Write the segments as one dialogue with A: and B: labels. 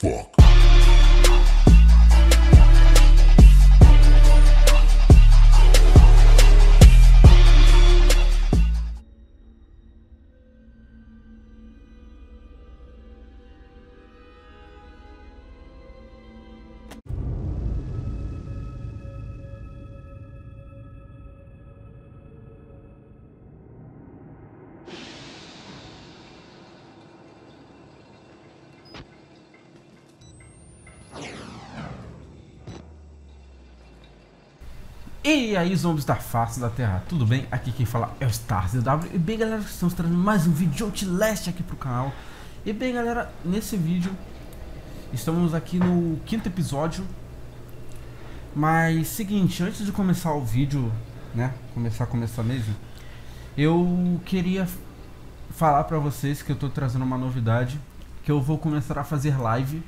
A: Fuck.
B: Aí, zombies da face da Terra, tudo bem? Aqui quem fala é o StarsZW. E bem, galera, estamos trazendo mais um vídeo de Outlast aqui pro canal. E bem, galera, nesse vídeo, estamos aqui no quinto episódio. Mas, seguinte, antes de começar o vídeo, né, começar, começar mesmo, eu queria falar pra vocês que eu tô trazendo uma novidade, que eu vou começar a fazer live.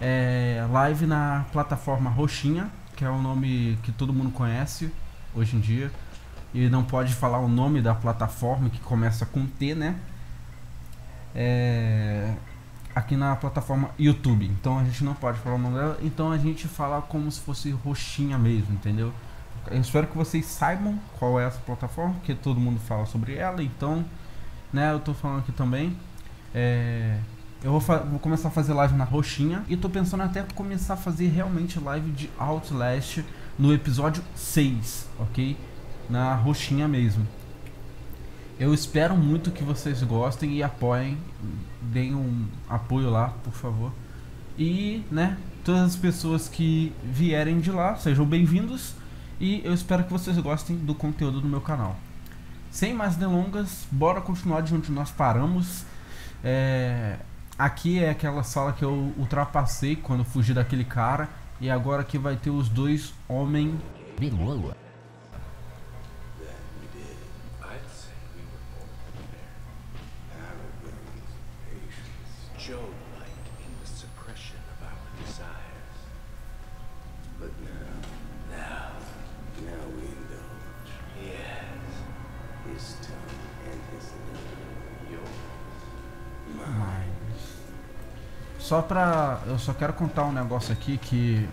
B: É, live na plataforma Roxinha, que é o nome que todo mundo conhece hoje em dia. E não pode falar o nome da plataforma que começa com T, né? É... Aqui na plataforma YouTube. Então a gente não pode falar o nome dela. Então a gente fala como se fosse roxinha mesmo, entendeu? Eu espero que vocês saibam qual é essa plataforma, porque todo mundo fala sobre ela. Então, né, eu tô falando aqui também. É... Eu vou, vou, começar a fazer live na roxinha e tô pensando até começar a fazer realmente live de Outlast no episódio 6, ok? Na roxinha mesmo. Eu espero muito que vocês gostem e apoiem, deem um apoio lá, por favor. E, né, todas as pessoas que vierem de lá, sejam bem-vindos e eu espero que vocês gostem do conteúdo do meu canal. Sem mais delongas, bora continuar de onde nós paramos. É, Aqui é aquela sala que eu ultrapassei quando fugi daquele cara. E agora aqui vai ter os dois homens. Bilolo. Só pra. Eu só quero contar um negócio aqui que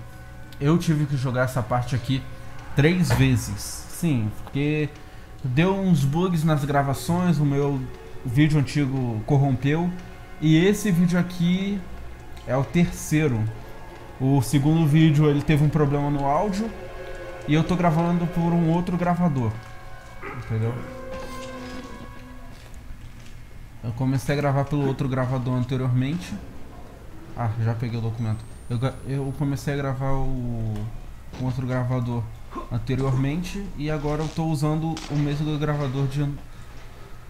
B: eu tive que jogar essa parte aqui três vezes. Sim, porque deu uns bugs nas gravações, o meu vídeo antigo corrompeu. E esse vídeo aqui é o terceiro. O segundo vídeo ele teve um problema no áudio e eu tô gravando por um outro gravador. Entendeu? Eu comecei a gravar pelo outro gravador anteriormente. Ah, já peguei o documento. Eu, eu comecei a gravar o, outro gravador anteriormente e agora eu estou usando o mesmo gravador de,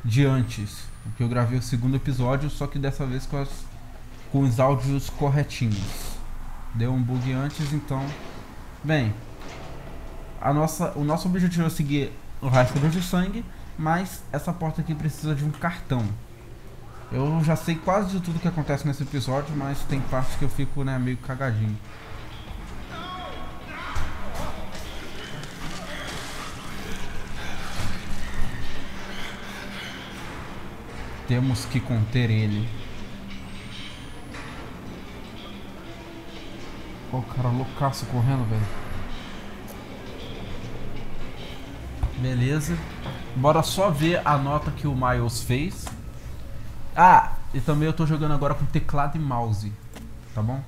B: de antes. Porque eu gravei o segundo episódio, só que dessa vez com, as, com os áudios corretinhos. Deu um bug antes, então... Bem, a nossa, o nosso objetivo é seguir o rastro de sangue, mas essa porta aqui precisa de um cartão. Eu já sei quase de tudo que acontece nesse episódio, mas tem partes que eu fico né, meio cagadinho. Temos que conter ele. O cara loucaço correndo, velho. Beleza. Bora só ver a nota que o Miles fez. Ah, e também eu tô jogando agora com teclado e mouse. Tá bom?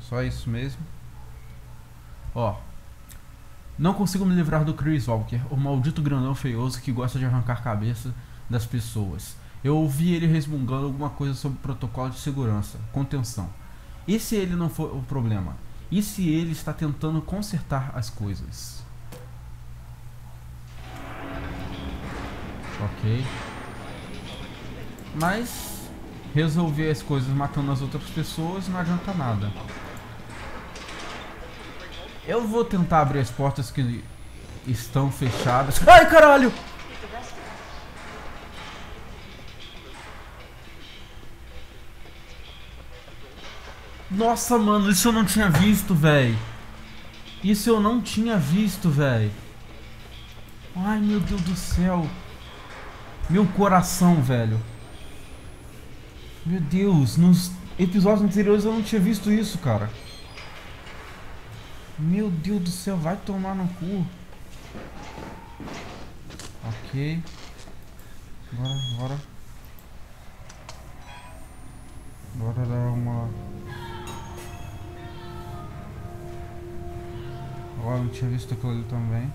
B: Só isso mesmo. Ó. Não consigo me livrar do Chris Walker, o maldito grandão feioso que gosta de arrancar cabeça das pessoas. Eu ouvi ele resmungando alguma coisa sobre protocolo de segurança, contenção. E se ele não for o problema? E se ele está tentando consertar as coisas? Ok. Mas resolver as coisas matando as outras pessoas não adianta nada. Eu vou tentar abrir as portas que estão fechadas. Ai, caralho! Nossa, mano, isso eu não tinha visto, velho. Isso eu não tinha visto, velho. Ai, meu Deus do céu. Meu coração, velho. Meu Deus, nos, episódios anteriores eu não tinha visto isso, cara. Meu Deus do céu, vai tomar no cu. Ok. Bora, bora. Bora dar uma... Ó, não tinha visto aquilo ali também.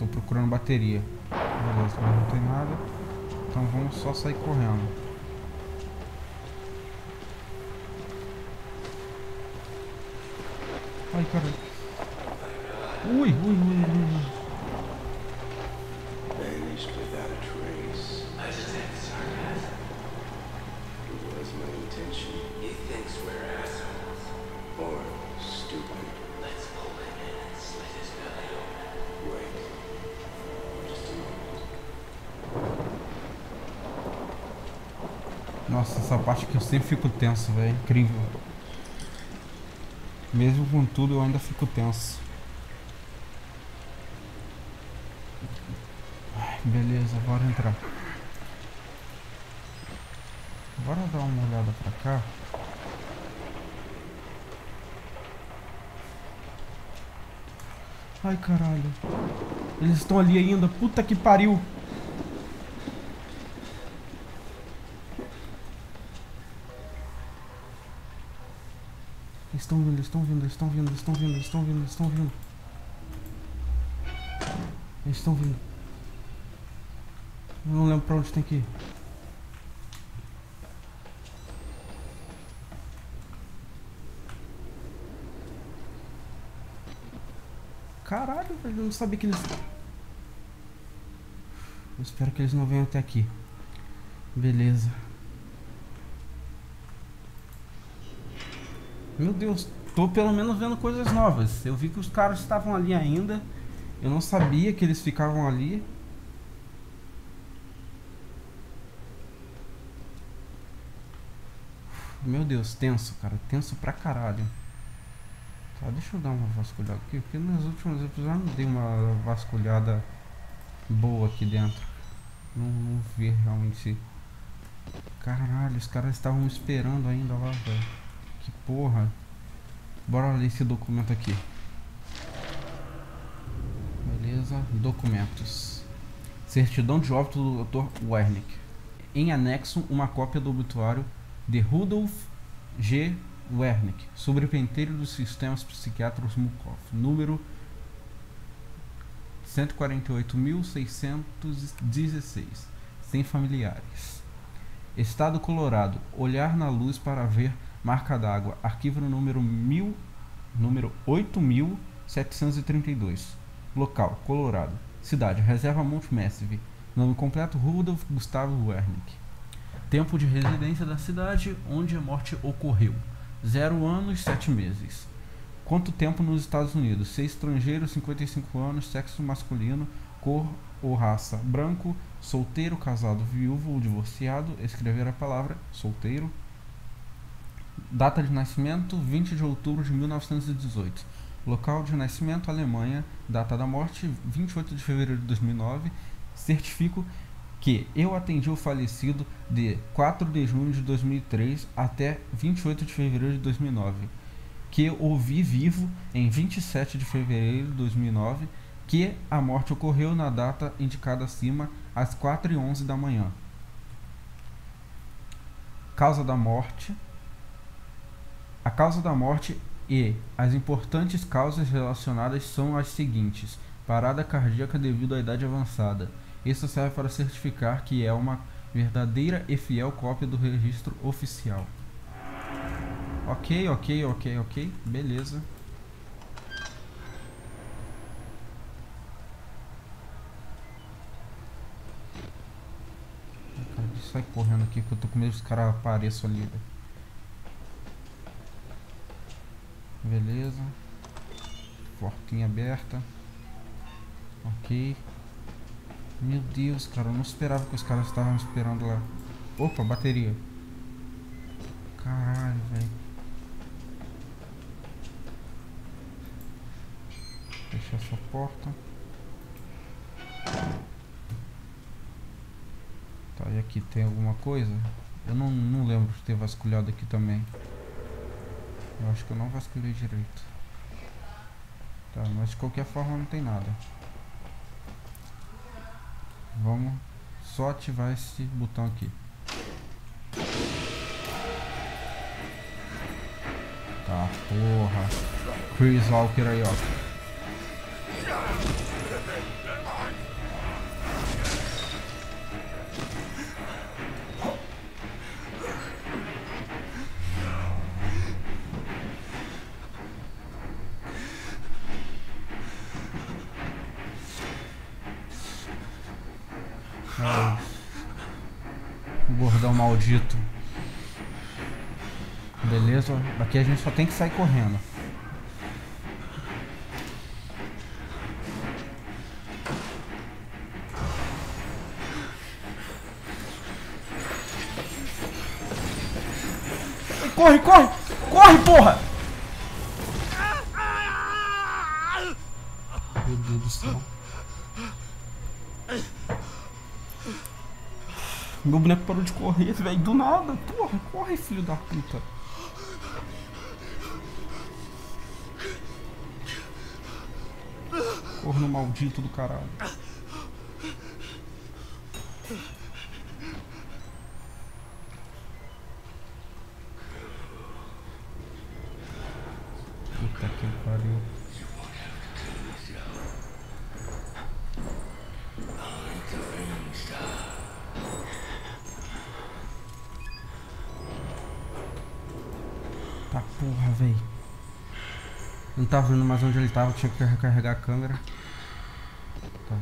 B: Tô procurando bateria. Beleza, não tem nada. Então vamos só sair correndo. Ai, caralho. Ui, ui, ui, ui.
A: Vanished without
C: thinks we're assholes.
A: Or stupid.
B: Nossa, essa parte que eu sempre fico tenso, velho. Incrível. Mesmo com tudo, eu ainda fico tenso. Beleza, bora entrar. Bora dar uma olhada pra cá. Ai, caralho. Eles estão ali ainda. Puta que pariu. Eles estão vindo, eles estão vindo, eles estão vindo, eles estão vindo, eles estão vindo, eles estão vindo. Eles estão vindo. Eu não lembro pra onde tem que ir. Caralho, velho, eu não sabia que eles. Eu espero que eles não venham até aqui. Beleza. Meu Deus, tô pelo menos vendo coisas novas. Eu vi que os caras estavam ali ainda. Eu não sabia que eles ficavam ali. Meu Deus, tenso, cara. Tenso pra caralho. Tá, deixa eu dar uma vasculhada aqui, porque nos últimos episódios eu não dei uma vasculhada boa aqui dentro. Não, não vi realmente. Caralho, os caras estavam esperando ainda lá, velho. Que porra. Bora ler esse documento aqui. Beleza, documentos. Certidão de óbito do Dr. Wernick. Em anexo, uma cópia do obituário de Rudolf G. Wernick, sobrepenteiro dos sistemas psiquiátricos Mukov, número 148.616, sem familiares. Estado Colorado, olhar na luz para ver marca d'água, arquivo número 1000, número 8732. Local, Colorado. Cidade, Reserva Mount Massive. Nome completo, Rudolf Gustavo Wernick. Tempo de residência da cidade onde a morte ocorreu. 0 anos, 7 meses. Quanto tempo nos Estados Unidos? Ser estrangeiro, 55 anos, sexo masculino, cor ou raça branco, solteiro, casado, viúvo ou divorciado. Escrever a palavra solteiro. Data de nascimento: 20 de outubro de 1918. Local de nascimento: Alemanha. Data da morte: 28 de fevereiro de 2009. Certifico que eu atendi o falecido de 4 de junho de 2003 até 28 de fevereiro de 2009, que o vi vivo em 27 de fevereiro de 2009, que a morte ocorreu na data indicada acima às 4 e 11 da manhã. Causa da morte. A causa da morte e as importantes causas relacionadas são as seguintes: parada cardíaca devido à idade avançada. Isso serve para certificar que é uma verdadeira e fiel cópia do registro oficial. Ok, ok, ok, ok. Beleza. Sai correndo aqui que eu tô com medo que os caras apareçam ali. velho. Beleza. Portinha aberta. Ok. Meu Deus, cara, eu não esperava que os caras estavam esperando lá. Opa, bateria. Caralho, velho. Fechar essa porta. Tá, e aqui tem alguma coisa? Eu não, não lembro de ter vasculhado aqui também. Eu acho que eu não vasculhei direito. Tá, mas de qualquer forma não tem nada. Vamos só ativar esse botão aqui. Tá, porra. Chris Walker aí, ó. Maldito. Beleza, daqui a gente só tem que sair correndo. Corre, corre! Corre, porra! Meu Deus do céu. Meu boneco parou de correr, velho, do nada. Porra, corre, filho da puta. Corno maldito do caralho. Puta que pariu. Tá porra, véi. Não tava vendo mais onde ele tava, tinha que recarregar a câmera. Tá.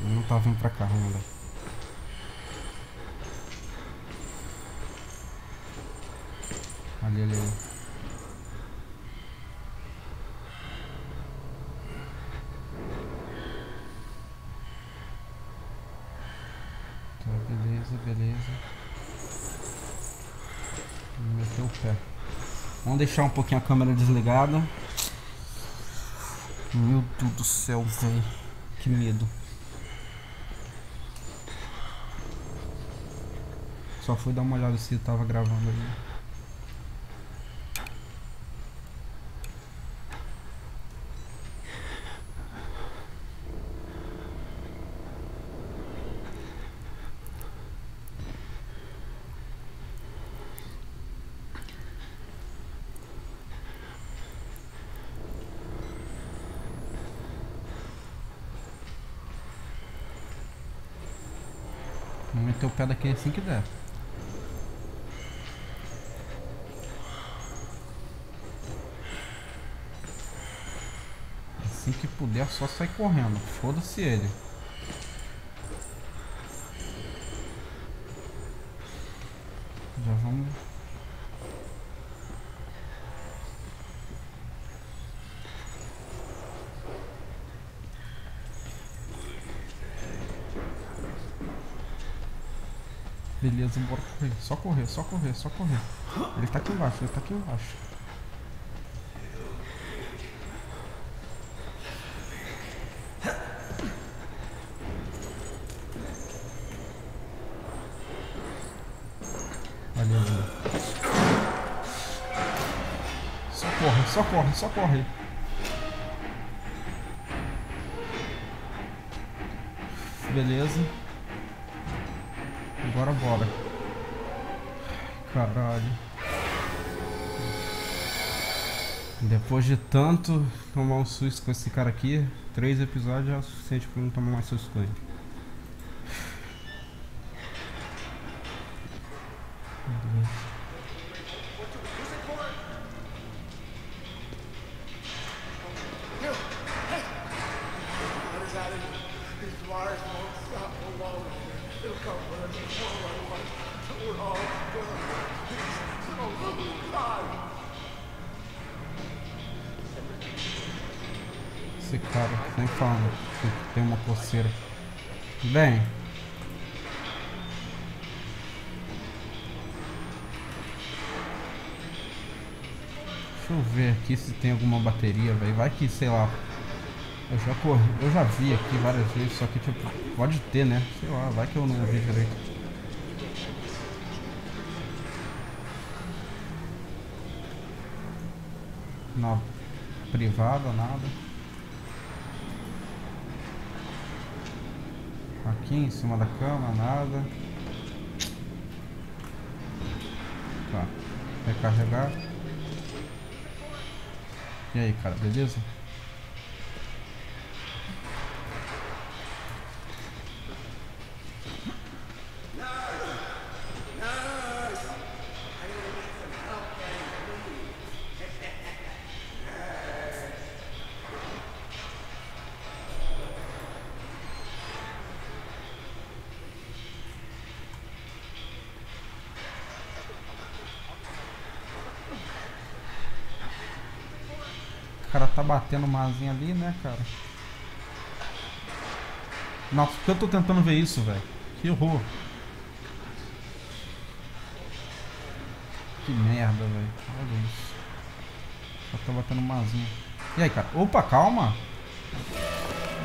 B: Ele não tava vindo pra cá, lá. Ali, ali, ali. Tá, beleza, beleza. Meteu o pé. Vamos deixar um pouquinho a câmera desligada. Meu Deus do céu, velho. Que medo. Só fui dar uma olhada se tava gravando ali. Pé daqui assim que der. Assim que puder, só sair correndo. Foda-se ele. Já vamos. Beleza, bora correr. Só correr, só correr, só correr. Ele tá aqui embaixo, ele tá aqui embaixo. Ali. Só corre, só corre, só corre. Beleza. Agora bora. Caralho. Depois de tanto tomar um susto com esse cara aqui, três episódios já é o suficiente pra não tomar mais susto com ele. Deixa eu ver aqui se tem alguma bateria, velho. Vai que, sei lá. Eu já corri, eu já vi aqui várias vezes, só que tipo, pode ter, né? Sei lá, vai que eu não vi direito. Na privada, nada. Aqui em cima da cama, nada. Tá. Recarregar. E aí, cara, beleza? O cara tá batendo uma asinha ali, né, cara? Nossa, por que eu tô tentando ver isso, velho? Que horror. Que merda, velho. Olha isso. Só tá batendo uma asinha. E aí, cara? Opa, calma.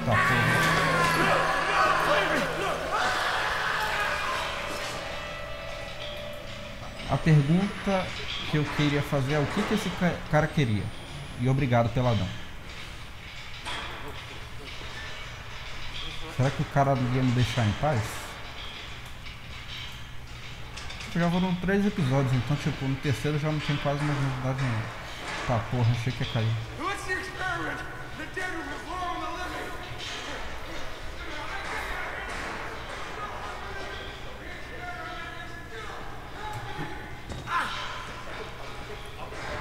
B: Tá, porra. A pergunta que eu queria fazer é o que, que esse ca- cara queria. E obrigado, peladão. Será que o cara ia me deixar em paz? Já foram três episódios, então tipo, no terceiro já não tem quase mais novidade nenhuma. Tá, porra, achei que ia cair.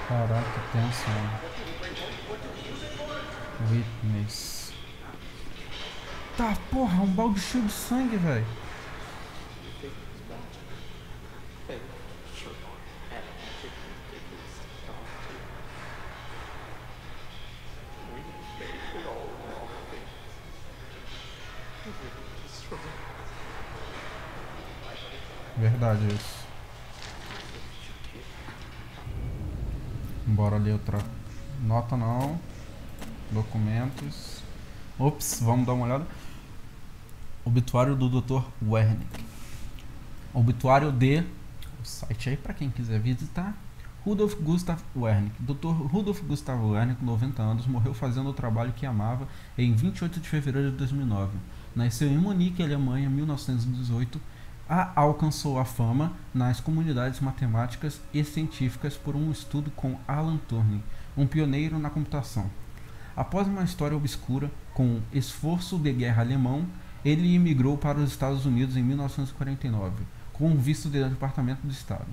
B: Caraca, que tenso, mano. Witness. Tá, porra, um balde cheio de sangue, velho. Verdade isso. Bora ler outra nota não. Documentos. Ops, vamos dar uma olhada. Obituário do Dr. Wernick. Obituário de o site aí para quem quiser visitar. Rudolf Gustav Wernick. Dr. Rudolf Gustav Wernick, 90 anos, morreu fazendo o trabalho que amava em 28 de fevereiro de 2009. Nasceu em Munique, Alemanha, em 1918 a- alcançou a fama nas comunidades matemáticas e científicas por um estudo com Alan Turing, um pioneiro na computação. Após uma história obscura com esforço de guerra alemão, ele imigrou para os Estados Unidos em 1949, com um visto do Departamento do Estado.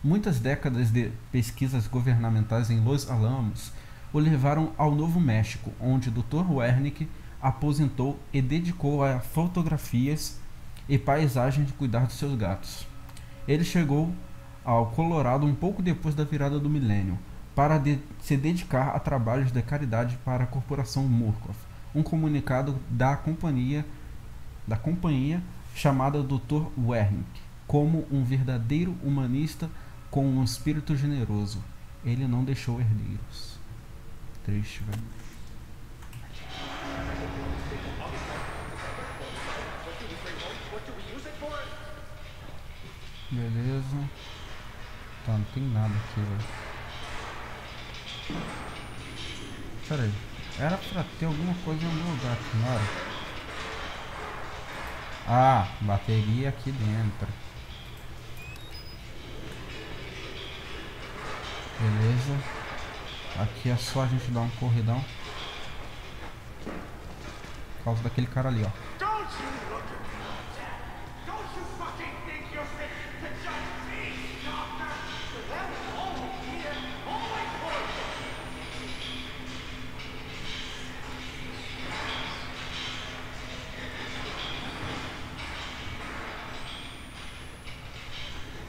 B: Muitas décadas de pesquisas governamentais em Los Alamos o levaram ao Novo México, onde Dr. Wernick aposentou e dedicou a fotografias e paisagens de cuidar dos seus gatos. Ele chegou ao Colorado um pouco depois da virada do milênio, para de- se dedicar a trabalhos de caridade para a corporação Murkoff. Um comunicado da companhia da companhia chamada Dr. Wernick como um verdadeiro humanista com um espírito generoso. Ele não deixou herdeiros. Triste, velho. Beleza. Tá, não tem nada aqui, velho. Pera aí. Era pra ter alguma coisa em algum lugar aqui? Ah, bateria aqui dentro. Beleza. Aqui é só a gente dar um corridão. Por causa daquele cara ali, ó.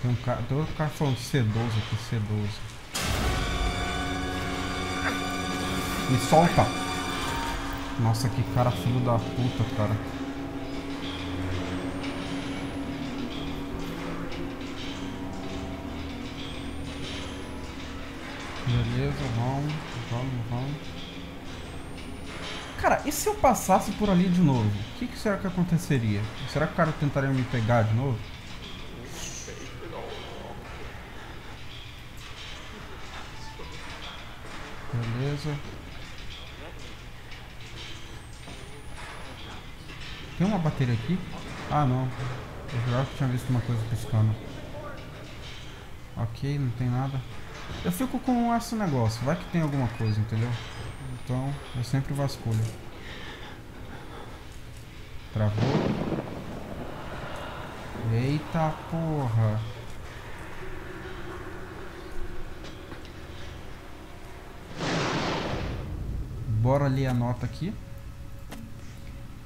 B: Tem um cara, tem outro cara falando sedoso aqui, sedoso. Me solta! Nossa, que cara filho da puta, cara. Beleza, vamos, vamos, vamos. Cara, e se eu passasse por ali de novo? O que, que será que aconteceria? Será que o cara tentaria me pegar de novo? Beleza. Tem uma bateria aqui? Ah, não. Eu que tinha visto uma coisa piscando. Ok, não tem nada. Eu fico com esse negócio. Vai que tem alguma coisa, entendeu? Então, eu sempre vasculho. Travou. Eita porra. Bora ler a nota aqui.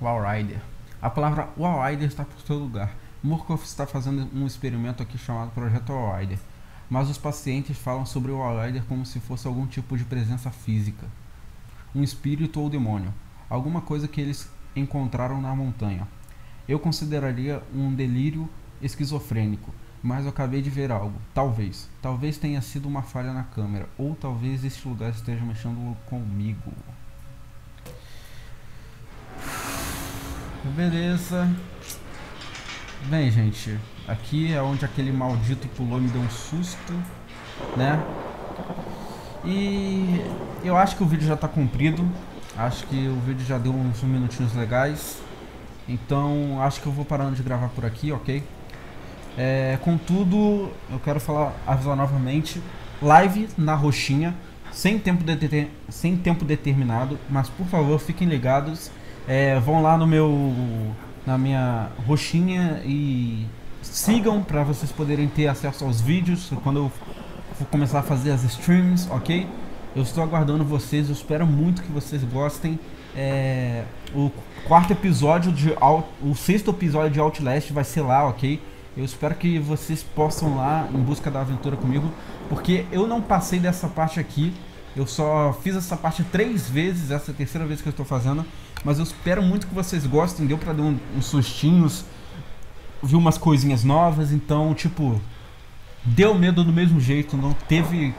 B: Wallrider. A palavra Wallrider está por todo lugar. Murkoff está fazendo um experimento aqui chamado Projeto Wallrider. Mas os pacientes falam sobre o Wallrider como se fosse algum tipo de presença física. Um espírito ou demônio. Alguma coisa que eles encontraram na montanha. Eu consideraria um delírio esquizofrênico, mas eu acabei de ver algo. Talvez. Talvez tenha sido uma falha na câmera. Ou talvez este lugar esteja mexendo comigo. Beleza. Bem, gente. Aqui é onde aquele maldito pulou me deu um susto. Né? E eu acho que o vídeo já tá comprido. Acho que o vídeo já deu uns minutinhos legais. Então acho que eu vou parando de gravar por aqui, ok? É, contudo, eu quero falar, avisar novamente, live na roxinha, sem tempo, de, sem tempo determinado, mas por favor fiquem ligados, é, vão lá no meu, na minha roxinha e sigam para vocês poderem ter acesso aos vídeos quando eu for começar a fazer as streams, ok? Eu estou aguardando vocês, eu espero muito que vocês gostem. É, o quarto episódio de Out, o sexto episódio de Outlast vai ser lá, ok? Eu espero que vocês possam lá em busca da aventura comigo, porque eu não passei dessa parte aqui. Eu só fiz essa parte três vezes, essa é a terceira vez que eu estou fazendo. Mas eu espero muito que vocês gostem, deu pra dar um, uns sustinhos, vi umas coisinhas novas, então, tipo, deu medo do mesmo jeito, não teve,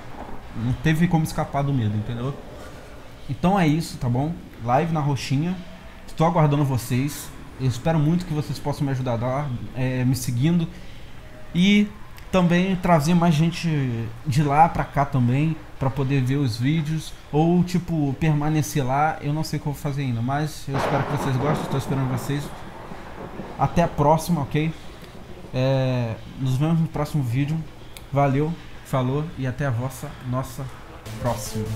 B: não teve como escapar do medo, entendeu? Então é isso, tá bom? Live na roxinha, estou aguardando vocês. Eu espero muito que vocês possam me ajudar lá, é, me seguindo e também trazer mais gente de lá pra cá também para poder ver os vídeos ou tipo permanecer lá. Eu não sei o que eu vou fazer ainda, mas eu espero que vocês gostem. Estou esperando vocês. Até a próxima, ok? É, nos vemos no próximo vídeo. Valeu, falou e até a vossa nossa próxima.